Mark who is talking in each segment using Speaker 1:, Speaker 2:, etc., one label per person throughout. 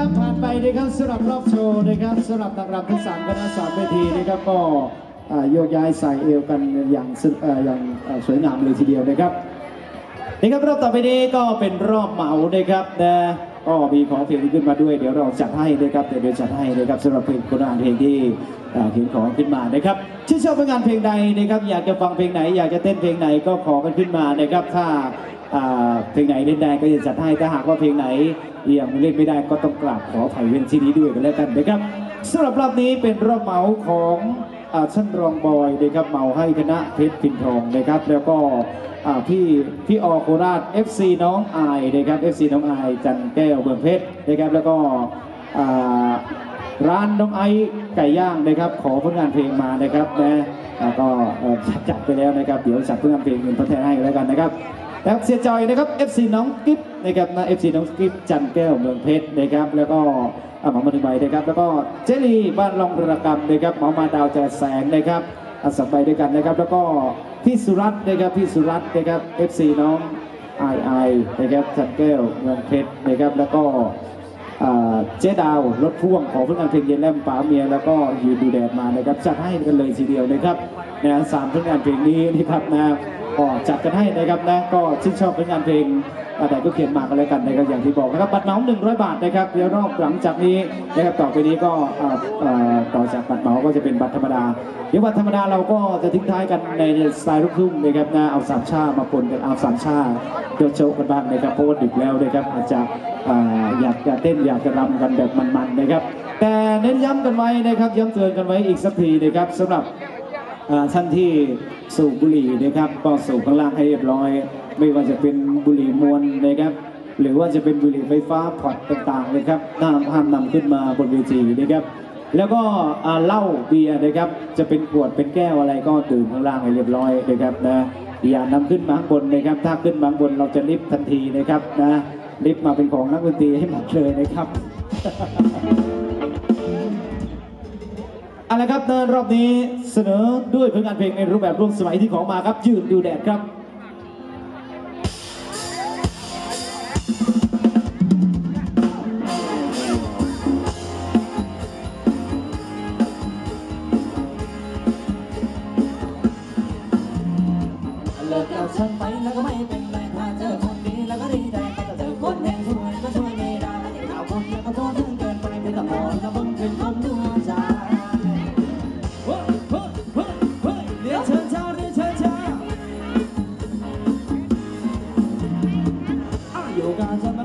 Speaker 1: ครับผ่า
Speaker 2: นไปนะครั
Speaker 1: บสำหรับรอบโชว์นะครับสำหรับนางรำทั้งสามคณะสามเวทีนะครับก็โยกย้ายใส่เอวกันอย่างสออย่างสวยงามเลยทีเดียวนะครับนี่ครับรอบต่อไปนี้ก็เป็นรอบเหมานะครับนะก็มีของเพลงขึ้นมาด้วย เดี๋ยวเราจัดให้นะครับเดี๋ยวเดี๋ยวจัดให้นะครับสำหรับเพลงคุณงานเพลงที่เขียนของขึ้นมานะครับชื่นชอบผลงานเพลงใดนะครับ อยากจะฟังเพลงไหน อยากจะเต้นเพลงไหนก็ขอกันขึ้นมานะครับถ้า เพลงไหนเล่นได้ก็จะจัดให้ถ้าหากว่าเพลงไหนยังเล่นไม่ได้ก็ต้องกราบขออภัยเว้นที่นี้ด้วยกันแล้วกันนะครับสำหรับรอบนี้เป็นรอบเหมาของอาชั้นรองบอยนะครับเหมาให้คณะเพชรพินทองนะครับ แล้วก็พี่พี่ออโคราช FC น้องอายนะครับ FC น้องอายจันแก้วเมืองเพชรนะครับแล้วก็ร้านน้องไอซ์ไก่ย่างนะครับ ขอผลงานเพลงมานะครับนะแล้วก็จัดจัดไปแล้วนะครับ เดี๋ยวจัดผลงานเพลงเงินทดแทนให้กันแล้วกันนะครับ แล้วเสียจอยนะครับ FC น้องกิฟนะครับนะ FC น้องกิฟจันแก้วเมืองเพชรนะครับ แล้วก็หมอมาถึงใบนะครับ แล้วก็เจลีบ้านรองระกรรมนะครับหมอมาดาวแจแสงนะครับอาสับไปด้วยกันนะครับ แล้วก็พี่สุรัตน์นะครับพี่สุรัตน์นะครับ FC น้องไอไอนะครับจันแก้วเมืองเพชรนะครับแล้วก็เจ๊ดาวรถพ่วงของผลงานเพลงเย็นแลมป๋าเมียแล้วก็ยืนดูแดดมานะครับจัดให้กันเลยทีเดียวนะครับนะสามผลงานเพลงนี้นะครับนะ ก็จัดกันให้นะครับนะก็ชื่นชอบผลงานเพลงอะไรก็เขียนมากันแล้วกันนะครับอย่างที่บอกนะครับบัตรเหมา100บาทนะครับเดี๋ยวรอบหลังจากนี้นะครับต่อไปนี้ก็ต่อจากบัตรเหมาก็จะเป็นบัตรธรรมดาเดี๋ยวบัตรธรรมดาเราก็จะทิ้งท้ายกันในสไตล์ลูกทุ่งนะครับนะเอาสามชามาปนกันเอาสามชาเดี๋ยวโชว์กันบ้างนะครับเพราะว่าดึกแล้วนะครับอาจจะอยากจะเต้นอยากจะรำกันแบบมันๆนะครับแต่เน้นย้ำกันไว้นะครับย้ำเตือนกันไว้อีกสักทีนะครับสำหรับ ท่านที่สูบบุหรี่นะครับก็สูบข้างล่างให้เรียบร้อย ไม่ว่าจะเป็นบุหรี่มวลนะครับ หรือว่าจะเป็นบุหรี่ไฟฟ้าพอร์ตต่างๆนะครับห้ามห้ามนำขึ้นมาบนเวทีนะครับ แล้วก็เหล้าเบียร์นะครับ จะเป็นขวดเป็นแก้วอะไรก็ดื่มข้างล่างให้เรียบร้อยนะครับนะอย่านำขึ้นมาข้างบนนะครับ ถ้าขึ้นมาข้างบนเราจะลิฟทันทีนะครับนะลิฟมาเป็นของนักดนตรีให้หมดเลยนะครับ เอาละครับในรอบนี้เสนอด้วยผลงานเพลงในรูปแบบร่วมสมัยที่ของมาครับยืนดูแดดครับ
Speaker 2: God's amazing.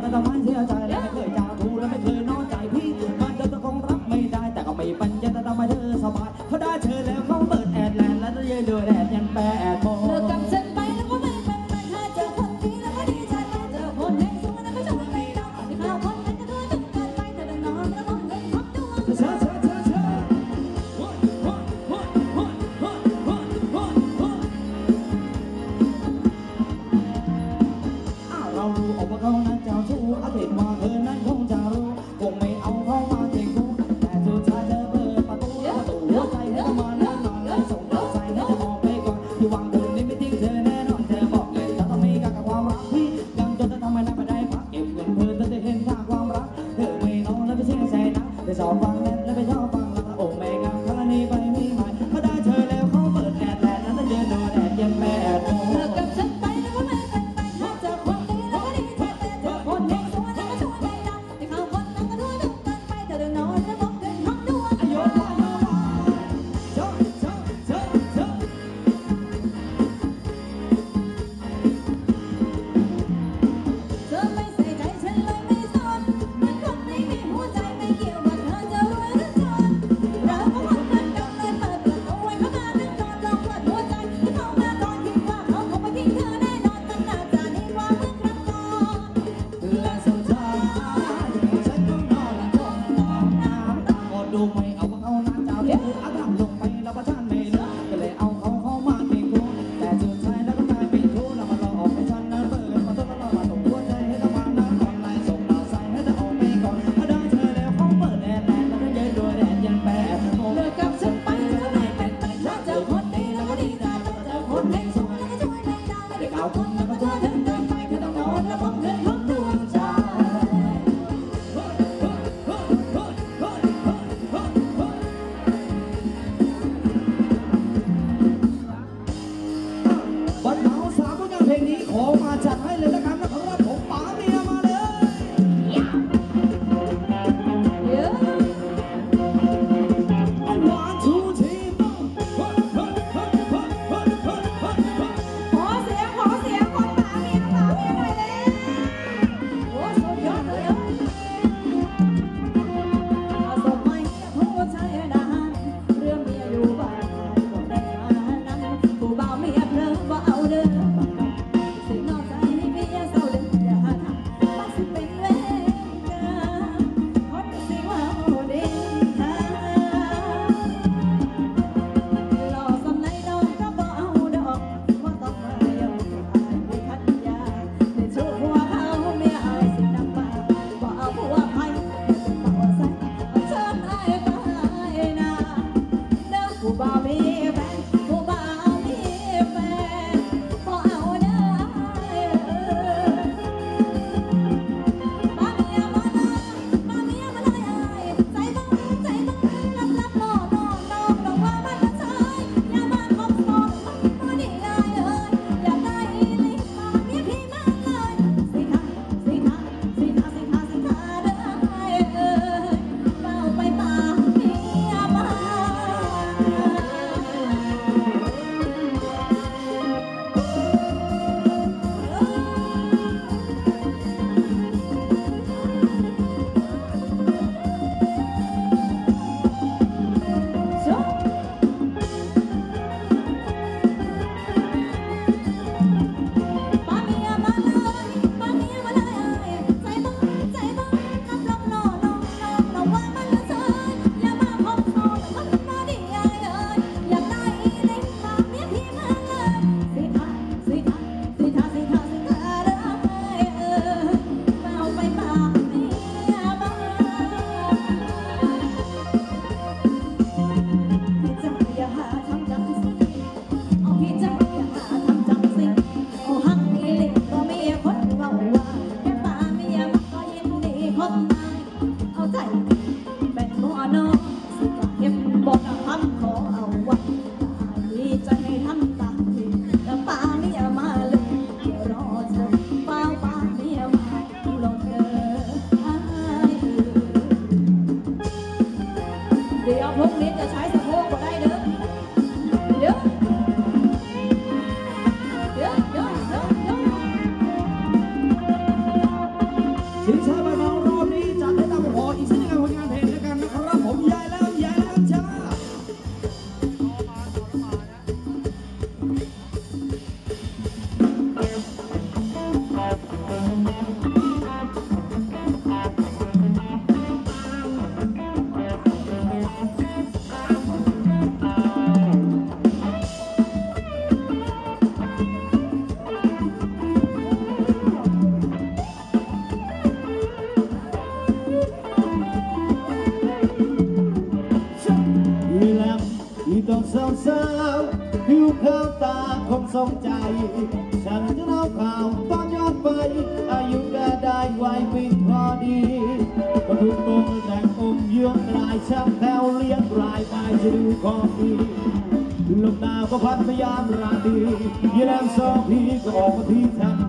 Speaker 2: มาจัดให้เล
Speaker 1: ยนะ
Speaker 2: ครับาวก็
Speaker 1: พัดพยายามราตรียี่แลมสองพี่ก็ออกมาที่ทาง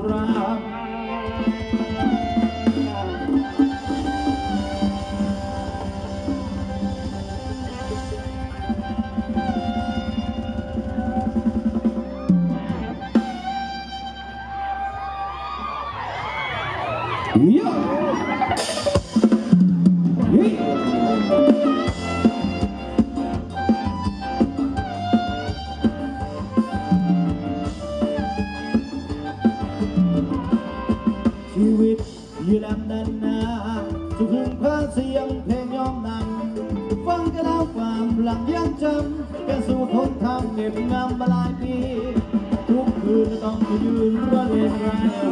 Speaker 1: ยืนรัวเล่นไร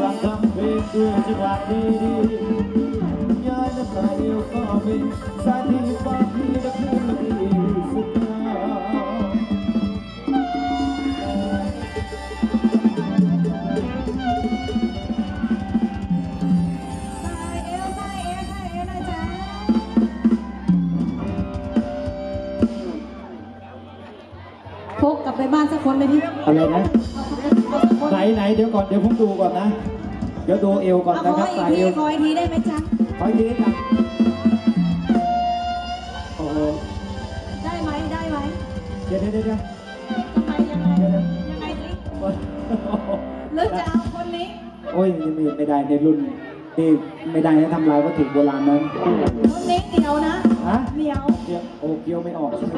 Speaker 1: รังทำเพลงด้วยจังหวะดีย้ายน้ำตาเดียวก็เป็นสายที่ฝากพี่และคืนละพี่สุดยอด
Speaker 3: ใส่เอวใส่เอวใส่เอวนะจ๊ะ
Speaker 2: พกกลับไปบ้านสักคนเลยดิ
Speaker 1: อะไรนะ ไหนไหนเดี๋ยวก่อนเดี๋ยวผมดูก่อนนะ เดี๋ยวดูเอวก่อน
Speaker 2: เอา
Speaker 1: นะ
Speaker 2: ข
Speaker 1: ค
Speaker 2: อ
Speaker 1: รับ
Speaker 2: อีก
Speaker 1: สาย
Speaker 2: ที
Speaker 1: เอว
Speaker 2: ขออีกทีได้ไหมจ๊ะ
Speaker 1: ขออีกทีครับโอ้โห
Speaker 2: ได้ไหมได้ไหม
Speaker 1: เดี๋ยวเดี๋ยวเดี๋ยวเดี๋ยว
Speaker 2: ทำไมยังไงยังไงสิหรือจะเอาคนนี้
Speaker 1: โอ้ยยังไม่ไม่ได้ในรุ่นนี่ไม่ได้ให้ทำลายวัตถุโบราณนั้น
Speaker 2: คนนี้เดียวนะ
Speaker 1: ฮะ
Speaker 2: เดียว
Speaker 1: เดี๋ยวโอ้เกี่ยวไม่ออกใช่ไหม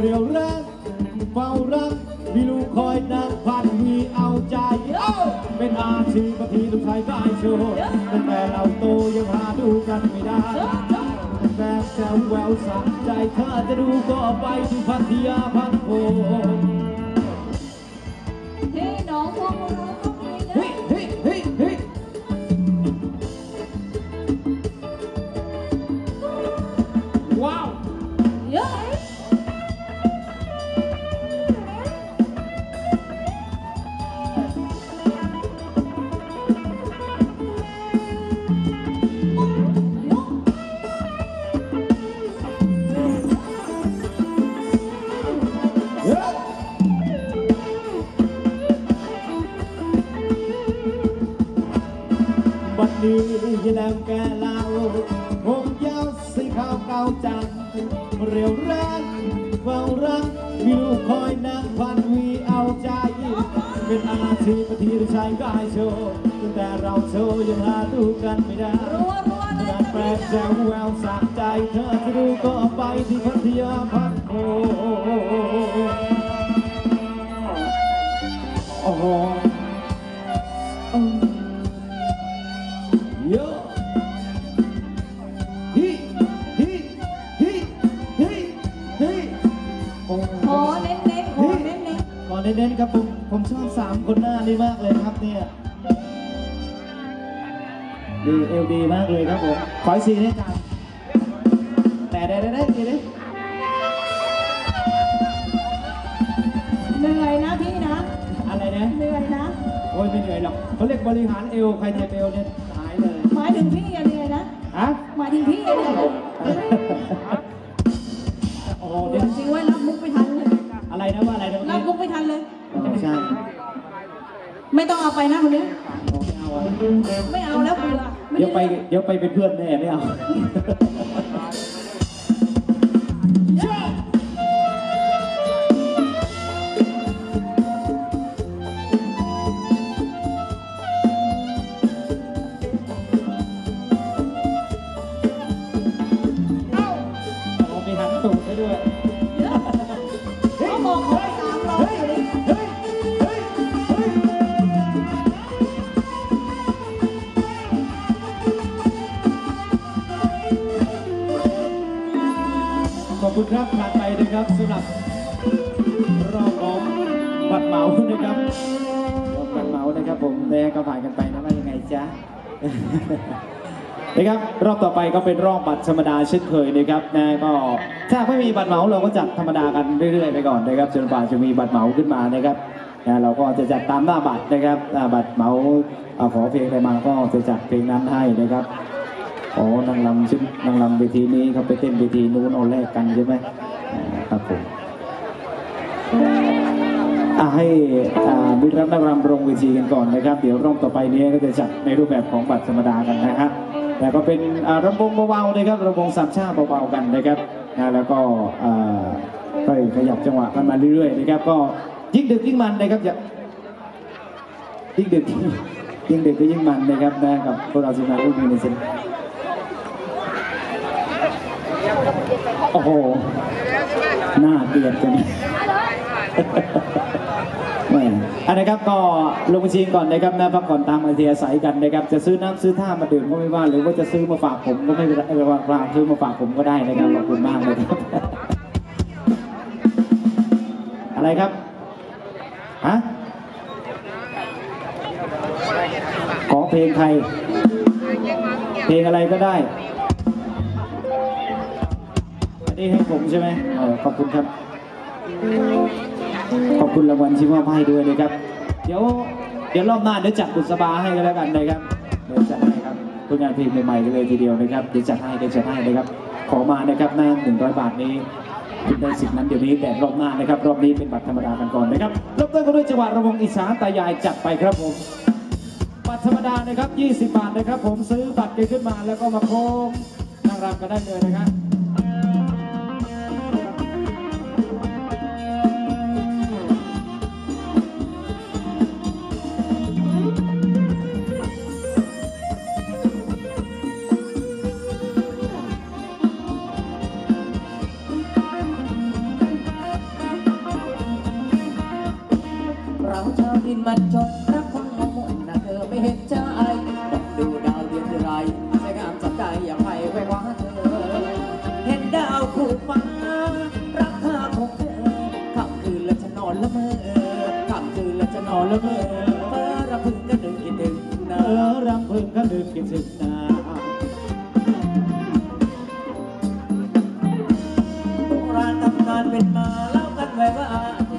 Speaker 1: เรียวแรงเฝ้ารักมีลูกคอยนั่งพันมีเอาใจ เป็นอาชีพที่ลูกชายได้โชว์ตั้งแต่เราโตยังหาดูกันไม่ได้แต่แซวแววสั่งใจถ้าจะดูก็ไปที่พัทยาพันโพ
Speaker 2: ง
Speaker 1: แก่ลาวผมยาวสีขาวเก่าจังเรียวแรงเฝ้ารักมีลูกคอยนางพันวีเอาใจ เป็นอาชีพที่ลูกชายก็ให้โชว์แต่เราโชว์ยังหาดูกันไม่ได้
Speaker 2: รัวรัวๆเลย
Speaker 1: งาน
Speaker 2: จ้ะ
Speaker 1: แปลกแจ
Speaker 2: ว
Speaker 1: แววสะใจเธอจะดูก็ไปที่พัทยาพันโคโอ้โห เน้
Speaker 2: นๆ
Speaker 1: ครับผมผมชอบสามคนหน้านี่มากเลยครับเนี่ยดีเอลดีมากเลยครับผมขออีกสีเนี่ยจานแต่ได้ได้ได้ดีเลย
Speaker 2: ๆเหนื่อยนะพี่นะ
Speaker 1: อะไรนะ
Speaker 2: เหนื่อยนะ
Speaker 1: โอ้ยไม่เหนื่อยหรอกเขาเรียกบริหารเอวใครเจ็บเอวเนี่ยหายเลย
Speaker 2: หมายถึงพี่อะเหนื่อยนะ
Speaker 1: ฮะ
Speaker 2: หมายถึงพี่อะเหนื่อย
Speaker 1: โอ้โห
Speaker 2: เดี๋
Speaker 1: เดี๋
Speaker 2: ย
Speaker 1: ยวว
Speaker 2: จริงไว้รับมุกไม่ทันเลย
Speaker 1: อะไรนะว่าอะไรนะ
Speaker 2: รับ
Speaker 1: เมื่
Speaker 2: มุ
Speaker 1: อก
Speaker 2: ไม่ทันเลย
Speaker 1: กี้อ๋อใช่
Speaker 2: ไม่ต้องเอาไปนะคนนี้
Speaker 1: โอ้ไม่เอาอะ
Speaker 2: ไม่เอาแล้วเบื่อม่
Speaker 1: เดี๋ยวไปเดี๋ยวไปเป็นเพื่อนแม่ไม่เอาเอา ครับผ่านไปนะครับสำหรับรอบของบัตรเหมานะครับรอบบัตรเหมานะครับผมแดงก็ผ่านกันไปนะว่ายังไงจ๊ะนะครับรอบต่อไปก็เป็นรอบบัตรธรรมดาเช่นเคยนะครับนะก็ถ้าไม่มีบัตรเหมาเราก็จัดธรรมดากันเรื่อยๆไปก่อนนะครับจนกว่าจะมีบัตรเหมาขึ้นมานะครับนะเราก็จะจัดตามหน้าบัตรนะครับบัตรเหมาขอเพลงอะไรมาก็จะจัดเพลงนั้นให้นะครับ โอ้นางลำชุดนางลำเวทีนี้เขาไปเต้นเวทีนู้นเอาแลกกันใช่ไหมครับผมอะให้อ่ามิตรรักนักรำลงเวทีกันก่อนนะครับ เดี๋ยวรอบต่อไปนี้ก็จะจัดในรูปแบบของบัตรธรรมดากันนะครับแต่ก็เป็นอาระบบเบาๆนะครับระบบสามชาติเบาๆกันนะครับนะแล้วก็อ่าค่อยขยับจังหวะกันมาเรื่อยๆนะครับ ก็ยิ่งดึกยิ่งมันนะครับอย่ายิ่งดึกยิ่งดึกก็ยิ่งมันนะครับนะกับพวกเราสิมาลูกนี้ในเซน โอ้โหหน้าเดือดกันแหม่อันนะครับก็ลงบัญชีก่อนนะครับนะพักผ่อนตามอัธยาศัยกันนะครับจะซื้อน้ำซื้อท่ามาดื่มก็ไม่ว่า หรือว่าจะซื้อมาฝากผมก็ไม่เป็นไรเออฝากซื้อมาฝากผมก็ได้นะครับขอบคุณมากเลยครับอะไรครับฮะขอเพลงใครเพลงอะไรก็ได้ อันนี้ให้ผมใช่ไหมเออขอบคุณครับ ขอบคุณรางวัลที่มอบให้ด้วยนะครับ เดี๋ยวเดี๋ยวรอบหน้าเดี๋ยวจัดบุษบาให้กันแล้วกันนะครับ เดี๋ยวจัดให้ครับผลงานเพลงใหม่ๆกันเลยทีเดียวนะครับ เดี๋ยวจัดให้เดี๋ยวจัดให้นะครับ ขอมานะครับหน้าหนึ่งร้อยบาทนี้คุณได้สิทธิ์นั้นเดี๋ยวนี้แต่รอบหน้านะครับ รอบนี้เป็นบัตรธรรมดากันก่อนนะครับเริ่มต้นกันด้วยจังหวะระวงอีสานตายายจัดไปครับผมบัตรธรรมดานะครับ 20 บาทนะครับ ผมซื้อบัตรกันขึ้นมาแล้วก็มาโค้งนางรำกันได้เลยนะครับ
Speaker 2: เป็นมาเล่ากันไว้ว่า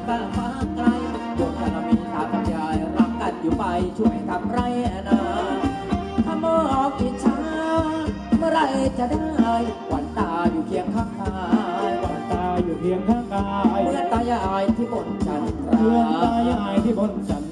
Speaker 2: ตาฟ้าไกลพวกเรามีตากับยายรักกันอยู่ไปช่วยทำไรนะถ้ามองอิจฉาเมื่อไรจะได้หวันตาอยู่เคียงข้างกาย
Speaker 1: ก่อนตาอยู่เพียงข้างกาย
Speaker 2: เหมือนตายายที่บนจันท
Speaker 1: เพื่อนตายายที่บนจัน